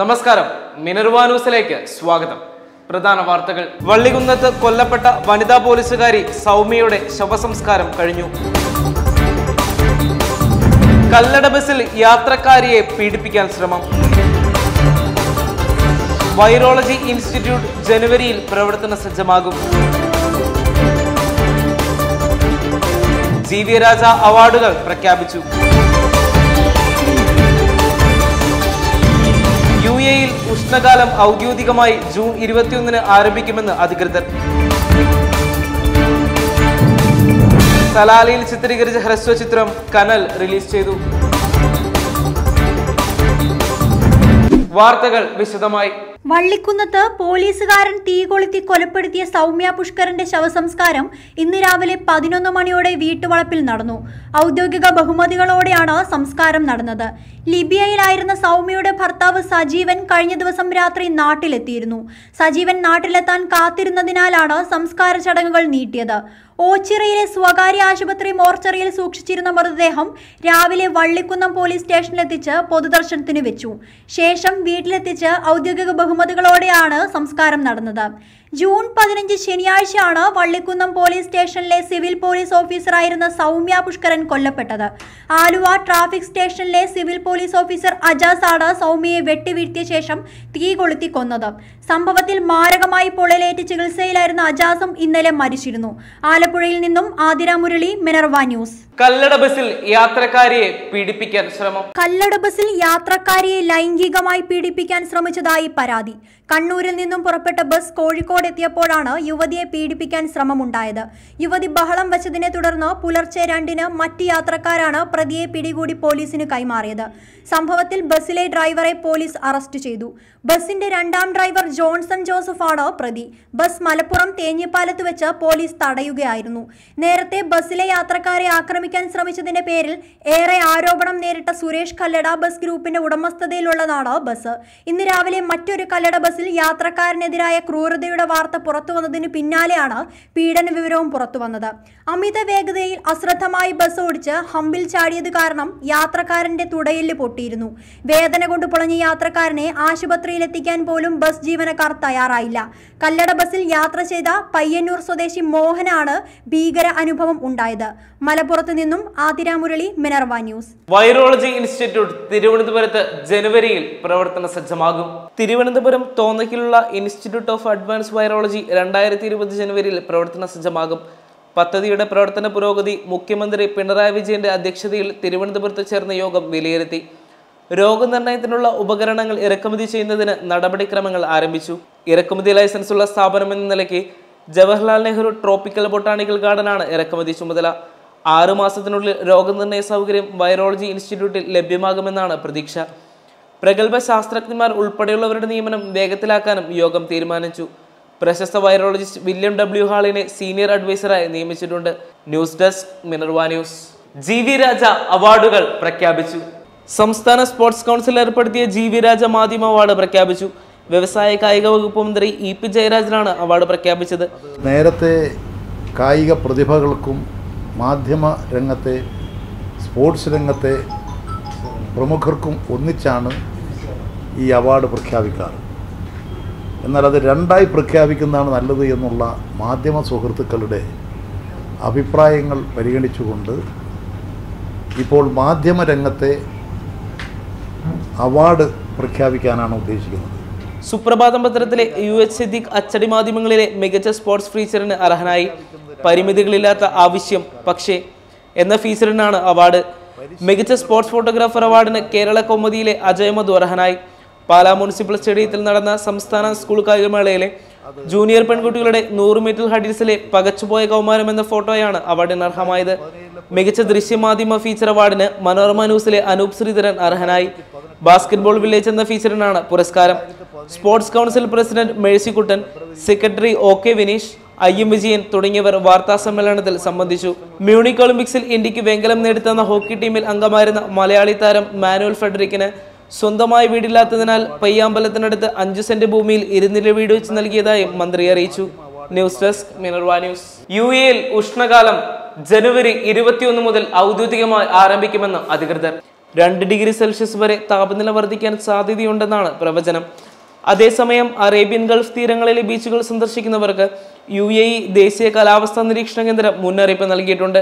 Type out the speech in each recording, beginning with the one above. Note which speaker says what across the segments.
Speaker 1: നമസ്കാരം. മിനർവ ന്യൂസിലേക്ക് സ്വാഗതം. പ്രധാന വാർത്തകൾ. വള്ളികുന്നത്ത് കൊല്ലപ്പെട്ട വനിതാ പോലീസുകാരി സൗമ്യയുടെ ശവസംസ്കാരം കഴിഞ്ഞു. കല്ലട ബസിൽ യാത്രക്കാരിയെ പീഡിപ്പിക്കാൻ ശ്രമം. വൈറോളജി ഇൻസ്റ്റിറ്റ്യൂട്ട് ജനുവരിയിൽ പ്രവർത്തന സജ്ജമാകും. ജി അവാർഡുകൾ പ്രഖ്യാപിച്ചു. യു എയിൽ ഉഷ്ണകാലം ഔദ്യോഗികമായി ജൂൺ ഇരുപത്തിയൊന്നിന് ആരംഭിക്കുമെന്ന് അധികൃതർ. സലാലയിൽ ചിത്രീകരിച്ച ഹ്രസ്വചിത്രം കനൽ റിലീസ് ചെയ്തു. വാർത്തകൾ വിശദമായി.
Speaker 2: വള്ളിക്കുന്നത്ത് പോലീസുകാരൻ തീ കൊളുത്തി കൊലപ്പെടുത്തിയ സൗമ്യ പുഷ്കരന്റെ ശവസംസ്കാരം ഇന്ന് രാവിലെ പതിനൊന്ന് മണിയോടെ വീട്ടുവളപ്പിൽ നടന്നു. ഔദ്യോഗിക ബഹുമതികളോടെയാണ് സംസ്കാരം നടന്നത്. ലിബിയയിലായിരുന്ന സൗമ്യയുടെ ഭർത്താവ് സജീവൻ കഴിഞ്ഞ ദിവസം രാത്രി നാട്ടിലെത്തിയിരുന്നു. സജീവൻ നാട്ടിലെത്താൻ കാത്തിരുന്നതിനാലാണ് സംസ്കാര ചടങ്ങുകൾ നീട്ടിയത്. ഓച്ചിറയിലെ സ്വകാര്യ ആശുപത്രി മോർച്ചറിയിൽ സൂക്ഷിച്ചിരുന്ന മൃതദേഹം രാവിലെ വള്ളിക്കുന്നം പോലീസ് സ്റ്റേഷനിലെത്തിച്ച് പൊതുദർശനത്തിന് വെച്ചു. ശേഷം വീട്ടിലെത്തിച്ച് ഔദ്യോഗിക ബഹുമതികളോടെയാണ് സംസ്കാരം നടന്നത്. ജൂൺ പതിനഞ്ച് ശനിയാഴ്ചയാണ് വള്ളിക്കുന്നം പോലീസ് സ്റ്റേഷനിലെ സിവിൽ പോലീസ് ഓഫീസറായിരുന്ന സൗമ്യ പുഷ്കരൻ കൊല്ലപ്പെട്ടത്. ആലുവ ട്രാഫിക് സ്റ്റേഷനിലെ സിവിൽ പോലീസ് ഓഫീസർ അജാസാണ് സൗമ്യയെ വെട്ടിവീഴ്ത്തിയ ശേഷം തീ കൊളുത്തി കൊന്നത്. സംഭവത്തിൽ മാരകമായി പൊള്ളലേറ്റ് ചികിത്സയിലായിരുന്ന അജാസും ഇന്നലെ മരിച്ചിരുന്നു. ആലപ്പുഴയിൽ നിന്നും ആതിര മുരളി മിനർവ ന്യൂസ്.
Speaker 1: കല്ലട ബസ്സിൽ യാത്രക്കാരിയെ പീഡിപ്പിക്കാൻ ശ്രമം.
Speaker 2: കല്ലട ബസ്സിൽ യാത്രക്കാരിയെ ലൈംഗികമായി പീഡിപ്പിക്കാൻ ശ്രമിച്ചതായി പരാതി. കണ്ണൂരിൽ നിന്നും പുറപ്പെട്ട ബസ് കോഴിക്കോട് എത്തിയപ്പോഴാണ് യുവതിയെ പീഡിപ്പിക്കാൻ ശ്രമമുണ്ടായത്. യുവതി ബഹളം വെച്ചതിനെ തുടർന്ന് പുലർച്ചെ രണ്ടിന് മറ്റ് യാത്രക്കാരാണ് പ്രതിയെ പിടികൂടി പോലീസിന് കൈമാറിയത്. സംഭവത്തിൽ ബസ്സിലെ ഡ്രൈവറെ പോലീസ് അറസ്റ്റ് ചെയ്തു. ബസിന്റെ രണ്ടാം ഡ്രൈവർ ജോൺസൺ ജോസഫാണ് പ്രതി. ബസ് മലപ്പുറം തേഞ്ഞിപ്പാലത്ത് വെച്ച് പോലീസ് തടയുകയായിരുന്നു. നേരത്തെ ബസ്സിലെ യാത്രക്കാരെ ആക്രമിക്കാൻ ശ്രമിച്ചതിന്റെ പേരിൽ ഏറെ ആരോപണം നേരിട്ട സുരേഷ് കല്ലട ബസ് ഗ്രൂപ്പിന്റെ ഉടമസ്ഥതയിലുള്ളതാണ് ബസ്. ഇന്ന് രാവിലെ മറ്റൊരു കല്ലട ബസ്സിൽ യാത്രക്കാരനെതിരായ ക്രൂരതയുടെ വാർത്ത പുറത്തു വന്നതിന് പിന്നാലെയാണ് പീഡന വിവരവും പുറത്തു വന്നത്. അമിത വേഗതയിൽ അശ്രദ്ധമായി ബസ് ഓടിച്ച് ഹമ്പിൽ ചാടിയത് കാരണം യാത്രക്കാരന്റെ തുടയെല്ല് പൊട്ടിയിരുന്നു. വേദന കൊണ്ട് പുളഞ്ഞ യാത്രക്കാരനെ ആശുപത്രിയിലെത്തിക്കാൻ പോലും ബസ് ജീവനക്കാർ തയ്യാറായില്ല. കല്ലട ബസ്സിൽ യാത്ര ചെയ്ത പയ്യന്നൂർ സ്വദേശി മോഹനാണ് ഭീകര അനുഭവം ഉണ്ടായത്. മലപ്പുറത്ത് നിന്നും Athira Murali Minerva news.
Speaker 1: Virology institute തിരുവനന്തപുരത്ത് ജനുവരിയിൽ പ്രവർത്തന സജ്ജമാകും. തിരുവനന്തപുരം തോന്നയ്ക്കിലുള്ള ഇൻസ്റ്റിറ്റ്യൂട്ട് ഓഫ് അഡ്വാൻസ് വൈറോളജി രണ്ടായിരത്തി ഇരുപത് ജനുവരിയിൽ പ്രവർത്തന സജ്ജമാകും. പദ്ധതിയുടെ പ്രവർത്തന പുരോഗതി മുഖ്യമന്ത്രി പിണറായി വിജയന്റെ അധ്യക്ഷതയിൽ തിരുവനന്തപുരത്ത് ചേർന്ന യോഗം വിലയിരുത്തി. രോഗനിർണയത്തിനുള്ള ഉപകരണങ്ങൾ ഇറക്കുമതി ചെയ്യുന്നതിന് നടപടിക്രമങ്ങൾ ആരംഭിച്ചു. ഇറക്കുമതി ലൈസൻസുള്ള സ്ഥാപനം എന്ന നിലയ്ക്ക് ജവഹർലാൽ നെഹ്റു ട്രോപ്പിക്കൽ ബൊട്ടാണിക്കൽ ഗാർഡനാണ് ഇറക്കുമതി ചുമതല. ആറു മാസത്തിനുള്ളിൽ രോഗനിർണയ സൗകര്യം വൈറോളജി ഇൻസ്റ്റിറ്റ്യൂട്ടിൽ ലഭ്യമാകുമെന്നാണ് പ്രതീക്ഷ. പ്രഗത്ഭ ശാസ്ത്രജ്ഞന്മാർ ഉൾപ്പെടെയുള്ളവരുടെ നിയമനം വേഗത്തിലാക്കാനും യോഗം തീരുമാനിച്ചു. പ്രശസ്ത വൈറോളജിസ്റ്റ് വില്യം ഡബ്ല്യു ഹാളിനെ സീനിയർ അഡ്വൈസറായി നിയമിച്ചിട്ടുണ്ട്. News desk Minerva news. G V Raja അവാർഡുകൾ പ്രഖ്യാപിച്ചു. സംസ്ഥാന സ്പോർട്സ് കൗൺസിൽ ഏർപ്പെടുത്തിയ ജി വി രാജ മാധ്യമ അവാർഡ് പ്രഖ്യാപിച്ചു. വ്യവസായ കായിക വകുപ്പ് മന്ത്രി ഇ പി ജയരാജനാണ് അവാർഡ് പ്രഖ്യാപിച്ചത്.
Speaker 3: നേരത്തെ കായിക പ്രതിഭകൾക്കും മാധ്യമ രംഗത്തെ സ്പോർട്സ് രംഗത്തെ പ്രമുഖർക്കും ഒന്നിച്ചാണ് ഈ അവാർഡ് പ്രഖ്യാപിക്കാറ്. എന്നാൽ അത് രണ്ടായി പ്രഖ്യാപിക്കുന്നതാണ് നല്ലത് എന്നുള്ള മാധ്യമ സുഹൃത്തുക്കളുടെ അഭിപ്രായങ്ങൾ പരിഗണിച്ചുകൊണ്ട് ഇപ്പോൾ മാധ്യമ രംഗത്തെ അവാർഡ് പ്രഖ്യാപിക്കാനാണ് ഉദ്ദേശിക്കുന്നത്.
Speaker 1: സുപ്രഭാതം പത്രത്തിലെ യു എച്ച് സിദ്ദിഖ് അച്ചടി മാധ്യമങ്ങളിലെ മികച്ച സ്പോർട്സ് ഫീച്ചറിന് അർഹനായി. പരിമിതികളില്ലാത്ത ആവശ്യം പക്ഷേ എന്ന ഫീച്ചറിനാണ് അവാർഡ്. മികച്ച സ്പോർട്സ് ഫോട്ടോഗ്രാഫർ അവാർഡിന് കേരള കൗമുദിയിലെ അജയ് മധു അർഹനായി. പാലാ മുനിസിപ്പൽ സ്റ്റേഡിയത്തിൽ നടന്ന സംസ്ഥാന സ്കൂൾ കായികമേളയിലെ ജൂനിയർ പെൺകുട്ടികളുടെ നൂറ് മീറ്റർ ഹഡിൽസിലെ പകച്ചുപോയ കൗമാരം എന്ന ഫോട്ടോയാണ് അവാർഡിന് അർഹമായത്. മികച്ച ദൃശ്യമാധ്യമ ഫീച്ചർ അവാർഡിന് മനോരമ ന്യൂസിലെ അനൂപ് ശ്രീധരൻ അർഹനായി. ബാസ്കറ്റ്ബോൾ വില്ലേജ് എന്ന ഫീച്ചറിനാണ് പുരസ്കാരം. Sports council president Mercykuttan secretary O K Vineesh I M Vijayan തുടങ്ങിയവർ വാർത്താ സമ്മേളനത്തിൽ സംബന്ധിച്ചു. മ്യൂണിക് ഒളിമ്പിക്സിൽ ഇന്ത്യയ്ക്ക് വെങ്കലം നേടിത്തന്ന ഹോക്കി ടീമിൽ അംഗമായിരുന്ന മലയാളി താരം മാനുവൽ ഫെഡറിക്കിന് സ്വന്തമായി വീടില്ലാത്തതിനാൽ പയ്യാമ്പലത്തിനടുത്ത് അഞ്ചു സെന്റ് ഭൂമിയിൽ ഇരുന്നില വീട് വെച്ച് നൽകിയതായും മന്ത്രി അറിയിച്ചു. News desk Minerva news. U എയിൽ ഉഷ്ണകാലം. ജനുവരി ഇരുപത്തിയൊന്ന് മുതൽ ഔദ്യോഗികമായി ആരംഭിക്കുമെന്ന് അധികൃതർ. രണ്ട് ഡിഗ്രി സെൽഷ്യസ് വരെ താപനില വർദ്ധിക്കാൻ സാധ്യതയുണ്ടെന്നാണ് പ്രവചനം. അതേസമയം അറേബ്യൻ ഗൾഫ് തീരങ്ങളിലെ ബീച്ചുകൾ സന്ദർശിക്കുന്നവർക്ക് യു എ ഇ ദേശീയ കാലാവസ്ഥാ നിരീക്ഷണ കേന്ദ്രം മുന്നറിയിപ്പ് നൽകിയിട്ടുണ്ട്.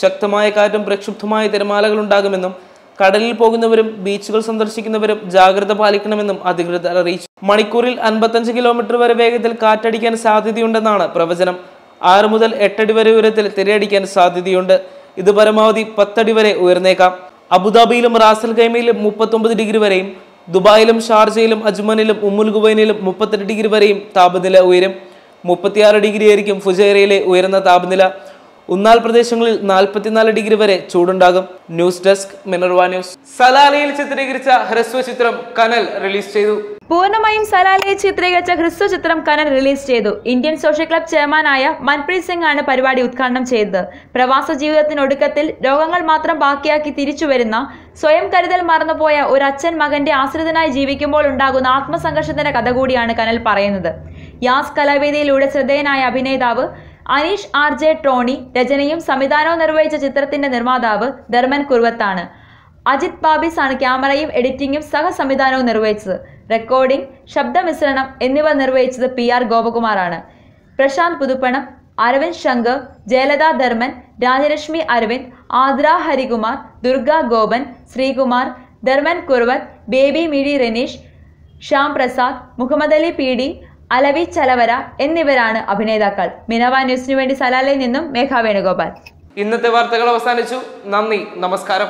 Speaker 1: ശക്തമായ കാറ്റും പ്രക്ഷുബ്ധമായ തിരമാലകൾ ഉണ്ടാകുമെന്നും കടലിൽ പോകുന്നവരും ബീച്ചുകൾ സന്ദർശിക്കുന്നവരും ജാഗ്രത പാലിക്കണമെന്നും അധികൃതർ അറിയിച്ചു. മണിക്കൂറിൽ അൻപത്തഞ്ച് കിലോമീറ്റർ വരെ വേഗത്തിൽ കാറ്റടിക്കാൻ സാധ്യതയുണ്ടെന്നാണ് പ്രവചനം. ആറ് മുതൽ എട്ടടി വരെ ഉയരത്തിൽ തിരയടിക്കാൻ സാധ്യതയുണ്ട്. ഇത് പരമാവധി പത്തടി വരെ ഉയർന്നേക്കാം. അബുദാബിയിലും റാസൽ ഖൈമയിലും മുപ്പത്തൊമ്പത് ഡിഗ്രി വരെയും ദുബായിലും ഷാർജയിലും അജ്മനിലും ഉമ്മുൽ ഗുബൈനിലും മുപ്പത്തെട്ട് ഡിഗ്രി വരെയും താപനില ഉയരും. മുപ്പത്തിയാറ് ഡിഗ്രി ആയിരിക്കും ഫുജൈറയിലെ ഉയർന്ന താപനില. ഉന്നാൽ പ്രദേശങ്ങളിൽ നാൽപ്പത്തിനാല് ഡിഗ്രി വരെ ചൂടുണ്ടാകും. News desk Minerva news. സലാലയിൽ ചിത്രീകരിച്ച ഹ്രസ്വ ചിത്രം കനൽ റിലീസ് ചെയ്തു.
Speaker 4: പൂർണമായും സലാലയെ ചിത്രീകരിച്ച ഹ്രസ്വ ചിത്രം കനൻ റിലീസ് ചെയ്തു. ഇന്ത്യൻ സോഷ്യൽ ക്ലബ് ചെയർമാനായ മൻപ്രീത് സിംഗ് ആണ് പരിപാടി ഉദ്ഘാടനം ചെയ്തത്. പ്രവാസ ജീവിതത്തിനൊടുക്കത്തിൽ രോഗങ്ങൾ മാത്രം ബാക്കിയാക്കി തിരിച്ചുവരുന്ന സ്വയം കരുതൽ മറന്നുപോയ ഒരു അച്ഛൻ മകന്റെ ആശ്രിതനായി ജീവിക്കുമ്പോൾ ഉണ്ടാകുന്ന ആത്മസംഘർഷത്തിന്റെ കഥ കൂടിയാണ് കനൽ പറയുന്നത്. യാസ് കലാവേദിയിലൂടെ ശ്രദ്ധേയനായ അഭിനേതാവ് അനീഷ് ആർ ജെ ട്രോണി രചനയും സംവിധാനവും നിർവഹിച്ച ചിത്രത്തിന്റെ നിർമ്മാതാവ് ധർമ്മൻ കുർവത്താണ് അജിത് ബാബിസ് ആണ് ക്യാമറയും എഡിറ്റിംഗും സഹസംവിധാനവും നിർവഹിച്ചത്. റെക്കോർഡിംഗ് ശബ്ദമിശ്രണം എന്നിവ നിർവഹിച്ചത് പി ആർ ഗോപകുമാറാണ്. Prashant Puthuppanam Aravind Shankar Jayalatha Dharman Rajalakshmi Aravind Aardra Harikumar Durga Gopan Sreekumar Dharman Kurvath baby Mizhi Ranish Shyam Prasad Muhammad Ali P D Alavi Chalavara എന്നിവരാണ് അഭിനേതാക്കൾ. മിനവ ന്യൂസിനു വേണ്ടി സലാലയിൽ നിന്നും മേഘ വേണുഗോപാൽ.
Speaker 1: ഇന്നത്തെ വാർത്തകൾ അവസാനിച്ചു. നന്ദി. നമസ്കാരം.